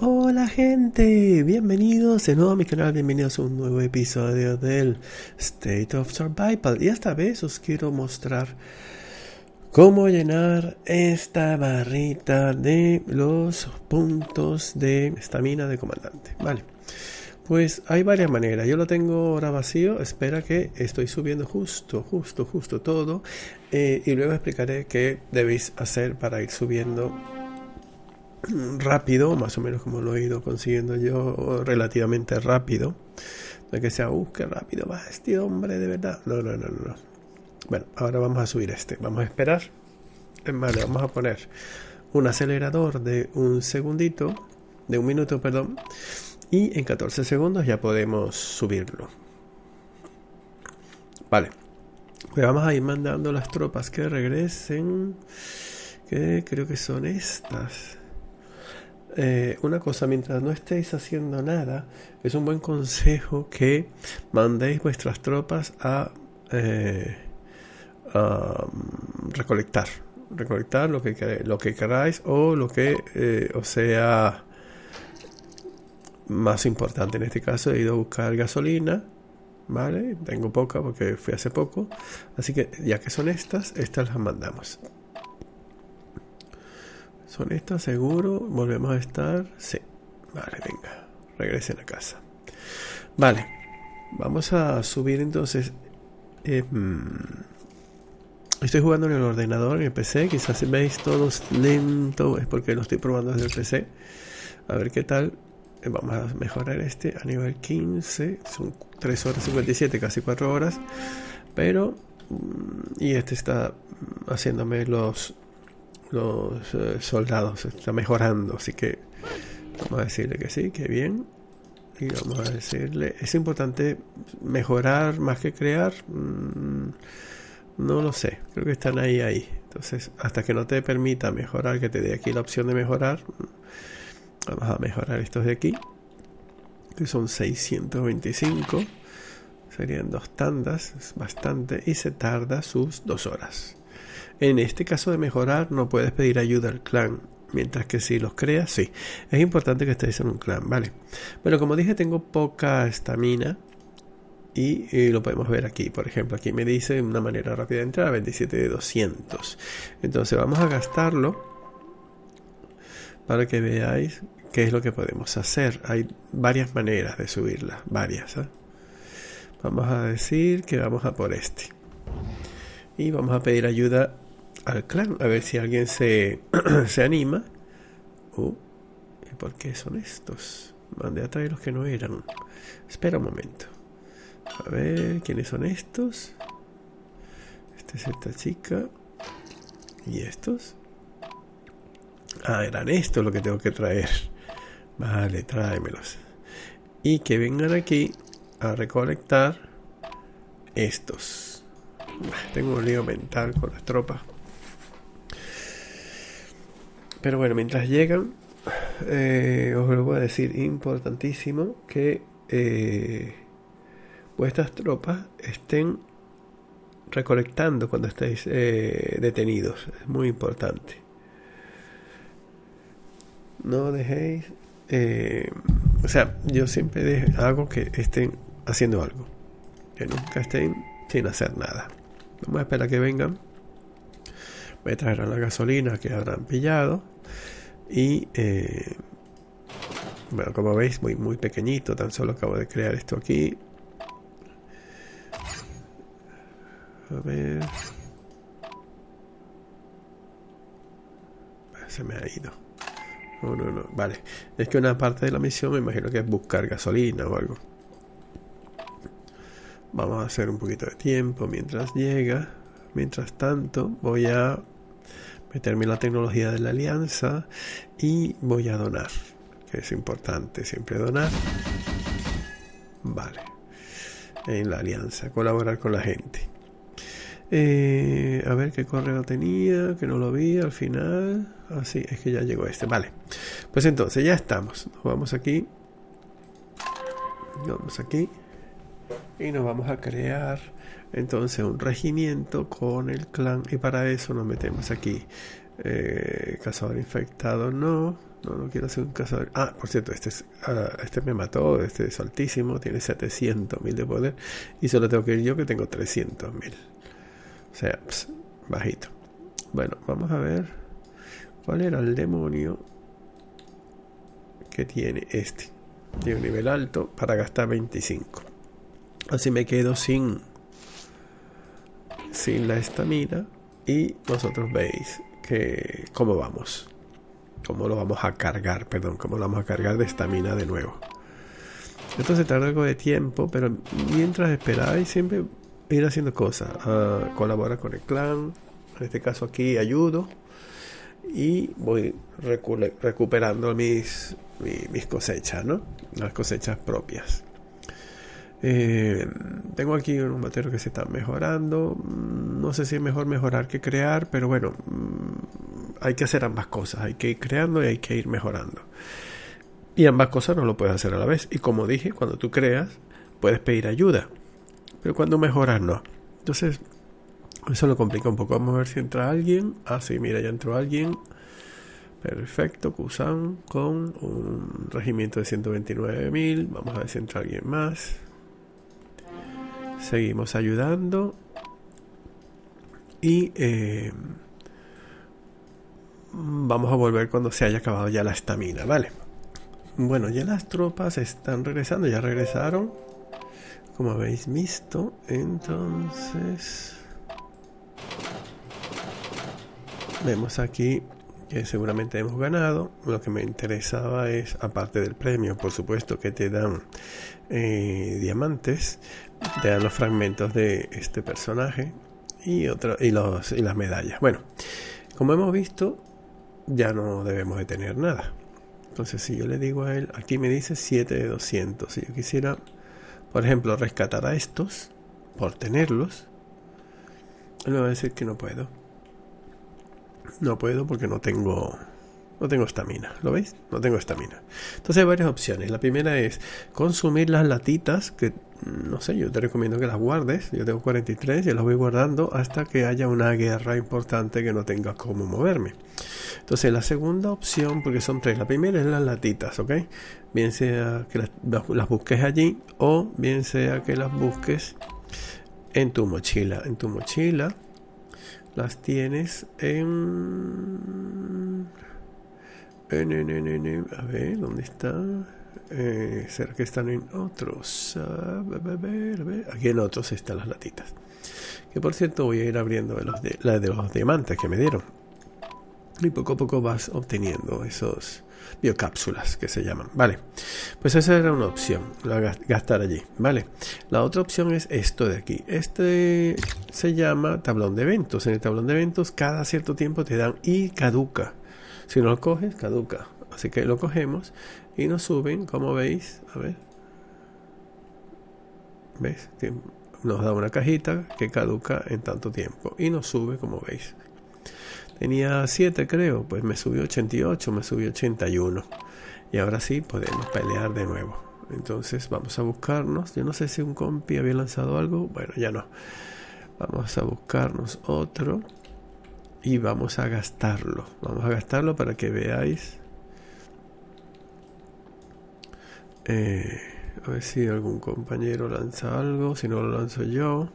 Hola gente, bienvenidos de nuevo a mi canal, bienvenidos a un nuevo episodio del State of Survival y esta vez os quiero mostrar cómo llenar esta barrita de los puntos de estamina de comandante, vale. Pues hay varias maneras. Yo lo tengo ahora vacío. Espera que estoy subiendo justo, justo, justo todo. Eh, y luego explicaré qué debéis hacer para ir subiendo rápido, más o menos como lo he ido consiguiendo yo, relativamente rápido. No es que sea, uh, qué rápido va este hombre, de verdad. No, no, no, no. Bueno, ahora vamos a subir este. Vamos a esperar. Vale, vamos a poner un acelerador de un segundito, de un minuto, perdón. Y en 14 segundos ya podemos subirlo. Vale. Pues vamos a ir mandando las tropas que regresen. Que creo que son estas. Eh, una cosa, mientras no estéis haciendo nada, es un buen consejo que mandéis vuestras tropas a, eh, mm, recolectar. Recolectar lo que, lo que queráis o lo que eh, os sea más importante. En este caso he ido a buscar gasolina. ¿Vale? Tengo poca porque fui hace poco. Así que ya que son estas, estas las mandamos. ¿Son estas seguro? ¿Volvemos a estar? Sí. Vale, venga. Regresen a casa. Vale. Vamos a subir entonces. Eh, mm, estoy jugando en el ordenador, en el PC. Quizás veis todos lento. Es porque lo estoy probando desde el PC. A ver qué tal. Eh, vamos a mejorar este a nivel 15. Son 3 horas 57, casi 4 horas. Pero. Mm, y este está haciéndome los los eh, soldados, está mejorando, así que vamos a decirle que sí, que bien. Y vamos a decirle, es importante mejorar más que crear. Mm, no lo sé, creo que están ahí, ahí. Entonces, hasta que no te permita mejorar, que te dé aquí la opción de mejorar, vamos a mejorar estos de aquí, que son 625. Serían dos tandas, es bastante, y se tarda sus dos horas. En este caso de mejorar no puedes pedir ayuda al clan, mientras que si los creas, sí. Es importante que estéis en un clan, ¿vale? Bueno, como dije, tengo poca estamina y, lo podemos ver aquí. Por ejemplo, aquí me dice una manera rápida de entrar, 27 de 200. Entonces vamos a gastarlo para que veáis qué es lo que podemos hacer. Hay varias maneras de subirla, varias. ¿eh? Vamos a decir que vamos a por este. Y vamos a pedir ayuda al clan, a ver si alguien se, se anima. Uh, ¿y por qué son estos? Mandé a traer los que no eran. Espera un momento. A ver, ¿quiénes son estos? Esta es esta chica. ¿Y estos? Ah, eran estos lo que tengo que traer. Vale, tráemelos. Y que vengan aquí a recolectar estos. Tengo un lío mental con las tropas. Pero bueno, mientras llegan, eh, os lo voy a decir, importantísimo que eh, vuestras tropas estén recolectando cuando estéis eh, detenidos. Es muy importante. No dejéis... o sea, yo siempre hago que estén haciendo algo. Que nunca estén sin hacer nada. Vamos a esperar que vengan. Me traerán la gasolina que habrán pillado. Y eh, bueno como veis muy muy pequeñito tan solo acabo de crear esto aquí. A ver. Se me ha ido. No no no. Vale. Es que una parte de la misión me imagino que es buscar gasolina o algo vamos a hacer un poquito de tiempo mientras llega Mientras tanto, voy a meterme en la tecnología de la alianza y voy a donar, que es importante siempre donar. Vale. En la alianza, colaborar con la gente. Eh, a ver qué correo tenía, que no lo vi al final. Así, ah, es que ya llegó este. Vale. Pues entonces ya estamos. vamos aquí. vamos aquí. Y nos vamos a crear entonces un regimiento con el clan y para eso nos metemos aquí eh, cazador infectado no no, no quiero ser un cazador. Ah, por cierto, este, es, ah, este me mató, este es altísimo, tiene 700.000 de poder. Y solo tengo que ir yo que tengo 300.000. O sea, bajito. Bueno, vamos a ver cuál era el demonio que tiene este. Tiene un nivel alto para gastar 25. Así me quedo sin, sin la estamina. Y vosotros veis que cómo vamos cómo lo vamos a cargar, perdón, cómo lo vamos a cargar de estamina de nuevo. Entonces tarda algo de tiempo, pero mientras esperáis siempre ir haciendo cosas. Uh, colabora con el clan, en este caso aquí ayudo y voy recuperando mis, mis, cosechas, ¿no? Las cosechas propias. Eh, tengo aquí unos materiales que se están mejorando. No sé si es mejor mejorar que crear, pero bueno, hay que hacer ambas cosas, hay que ir creando y hay que ir mejorando. Y ambas cosas no lo puedes hacer a la vez. Y como dije, cuando tú creas, puedes pedir ayuda. Pero cuando mejoras, no. Entonces, eso lo complica un poco. Vamos a ver si entra alguien. Ah, sí, mira, ya entró alguien. Perfecto, Kusan con un regimiento de 129.000. Vamos a ver si entra alguien más. Seguimos ayudando. Y eh, vamos a volver cuando se haya acabado ya la estamina, ¿vale? Bueno, ya las tropas están regresando, ya regresaron. Como habéis visto, entonces... Vemos aquí que seguramente hemos ganado. Lo que me interesaba es, aparte del premio, por supuesto, que te dan eh, diamantes, te dan los fragmentos de este personaje y, otro, y, los, y las medallas. Bueno, como hemos visto, ya no debemos de tener nada. Entonces, si yo le digo a él, aquí me dice 7 de 200. Si yo quisiera, por ejemplo, rescatar a estos por tenerlos, él me va a decir que no puedo. No puedo porque no tengo no tengo estamina. ¿Lo veis? No tengo estamina. Entonces hay varias opciones. La primera es consumir las latitas, que no sé, yo te recomiendo que las guardes. Yo tengo 43 y las voy guardando hasta que haya una guerra importante que no tenga cómo moverme. Entonces la segunda opción, porque son tres, la primera es las latitas, ¿ok? Bien sea que las busques allí o bien sea que las busques en tu mochila. En tu mochila las tienes en a ver, ¿dónde está? Eh, ¿Será que están en otros? Aquí en otros están las latitas. Que por cierto voy a ir abriendo de los, la de los diamantes que me dieron. Y poco a poco vas obteniendo esos biocápsulas que se llaman. Vale, pues esa era una opción, gastar allí. Vale, la otra opción es esto de aquí. Este se llama tablón de eventos. En el tablón de eventos cada cierto tiempo te dan y caduca. Si no lo coges, caduca. Así que lo cogemos y nos suben, como veis, a ver. ¿Ves? Nos da una cajita que caduca en tanto tiempo y nos sube, como veis. Tenía 7 creo, pues me subió 88, me subió 81. Y ahora sí podemos pelear de nuevo. Entonces vamos a buscarnos. Yo no sé si un compi había lanzado algo. Bueno, ya no. Vamos a buscarnos otro y vamos a gastarlo. Vamos a gastarlo para que veáis. Eh, a ver si algún compañero lanza algo. Si no lo lanzo yo,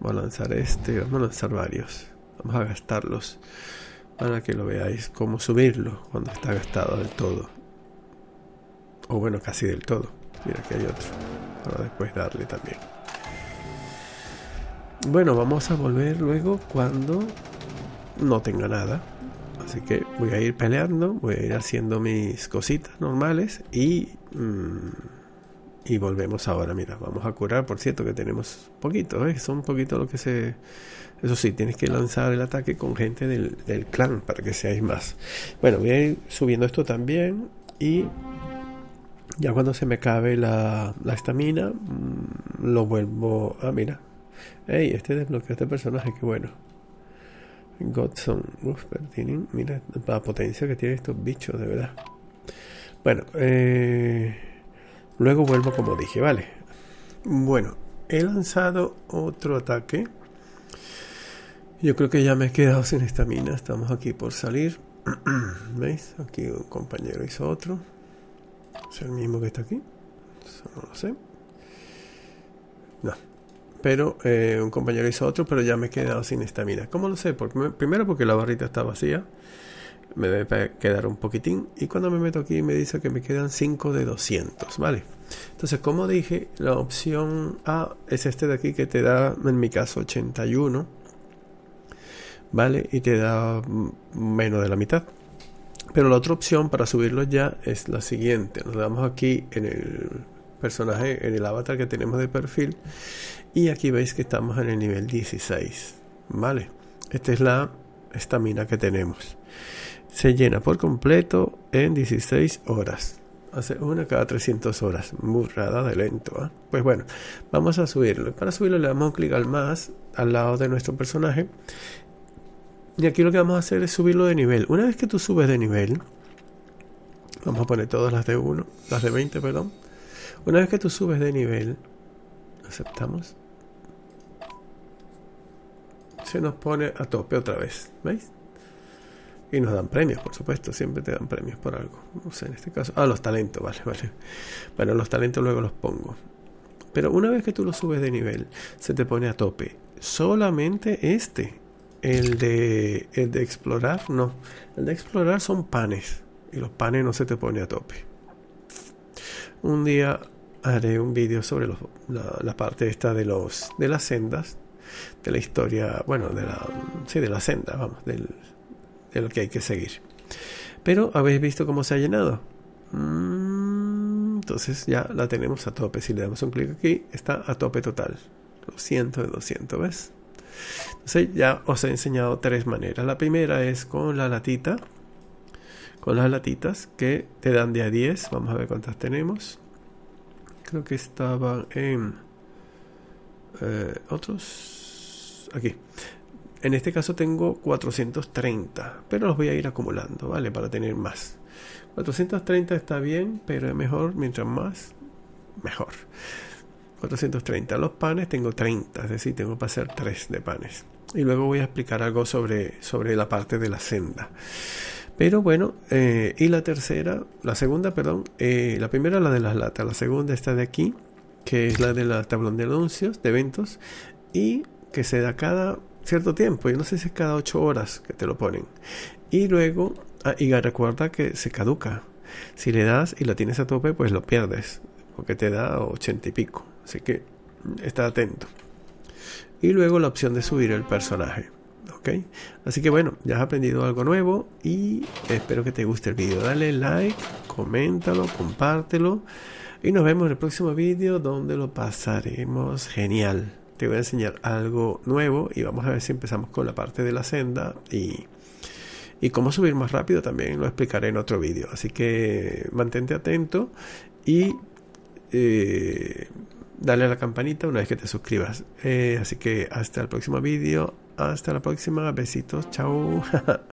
vamos a lanzar este. Vamos a lanzar varios. Vamos a gastarlos para que lo veáis. Cómo subirlo cuando está gastado del todo. O bueno, casi del todo. Mira que hay otro. Para después darle también. Bueno, vamos a volver luego cuando no tenga nada. Así que voy a ir peleando, voy a ir haciendo mis cositas normales y, mm, y volvemos ahora. Mira, vamos a curar, por cierto, que tenemos poquito, ¿eh? son poquito lo que se... Eso sí, tienes que lanzar el ataque con gente del, clan para que seáis más. Bueno, voy a ir subiendo esto también y ya cuando se me acabe la estamina, mm, lo vuelvo... Ah, mira. Hey, este desbloquea este personaje, qué bueno. Godson. Uf, pero tienen, mira la potencia que tienen estos bichos, de verdad. Bueno, eh, luego vuelvo como dije, vale. Bueno, he lanzado otro ataque. Yo creo que ya me he quedado sin estamina. Estamos aquí por salir. ¿Veis? Aquí un compañero hizo otro. ¿Es el mismo que está aquí? Eso no lo sé. No. Pero eh, un compañero hizo otro, pero ya me he quedado sin estamina. ¿Cómo lo sé? Porque, primero porque la barrita está vacía. Me debe quedar un poquitín. Y cuando me meto aquí me dice que me quedan 5 de 200. ¿Vale? Entonces, como dije, la opción A es este de aquí que te da, en mi caso, 81. ¿Vale? Y te da menos de la mitad. Pero la otra opción para subirlo ya es la siguiente. Nos damos aquí en el personaje, en el avatar que tenemos de perfil. Y aquí veis que estamos en el nivel 16. ¿Vale? Esta es la estamina que tenemos. Se llena por completo en 16 horas. Hace una cada 300 horas. Burrada de lento. ¿eh? Pues bueno, vamos a subirlo. Para subirlo le damos un clic al más al lado de nuestro personaje y aquí lo que vamos a hacer es subirlo de nivel. Una vez que tú subes de nivel, vamos a poner todas las de 1, las de 20, perdón. Una vez que tú subes de nivel, aceptamos. Se nos pone a tope otra vez, ¿veis? Y nos dan premios, por supuesto, siempre te dan premios por algo. No sé, en este caso. Ah, los talentos, vale, vale. Bueno, los talentos luego los pongo. Pero una vez que tú lo subes de nivel, se te pone a tope. Solamente este, el de, el de explorar, no. El de explorar son panes. Y los panes no se te pone a tope. Un día haré un vídeo sobre la, parte esta de los de las sendas. De la historia, bueno, de la, sí, de la senda, vamos, del, de lo que hay que seguir. Pero habéis visto cómo se ha llenado. Mm, entonces ya la tenemos a tope. Si le damos un clic aquí, está a tope total. 200 de 200, ¿ves? Entonces ya os he enseñado tres maneras. La primera es con la latita, con las latitas que te dan de a 10. Vamos a ver cuántas tenemos. Creo que estaban en eh, otros. Aquí. En este caso tengo 430, pero los voy a ir acumulando, ¿vale? Para tener más. 430 está bien, pero es mejor, mientras más, mejor. 430. Los panes tengo 30, es decir, tengo para hacer 3 de panes. Y luego voy a explicar algo sobre, sobre la parte de la senda. Pero bueno, eh, y la tercera, la segunda, perdón, eh, la primera la de las latas, la segunda está de aquí, que es la de la tablón de anuncios, de eventos, y que se da cada cierto tiempo, yo no sé si es cada 8 horas que te lo ponen. Y luego, ah, y recuerda que se caduca. Si le das y la tienes a tope, pues lo pierdes, porque te da 80 y pico. Así que está atento. Y luego la opción de subir el personaje. ¿Ok? Así que bueno, ya has aprendido algo nuevo y espero que te guste el vídeo. Dale like, coméntalo, compártelo. Y nos vemos en el próximo vídeo donde lo pasaremos genial. Te voy a enseñar algo nuevo y vamos a ver si empezamos con la parte de la senda y, y cómo subir más rápido también lo explicaré en otro vídeo. Así que mantente atento y eh, dale a la campanita una vez que te suscribas. Eh, así que hasta el próximo vídeo. Hasta la próxima. Besitos. Chao.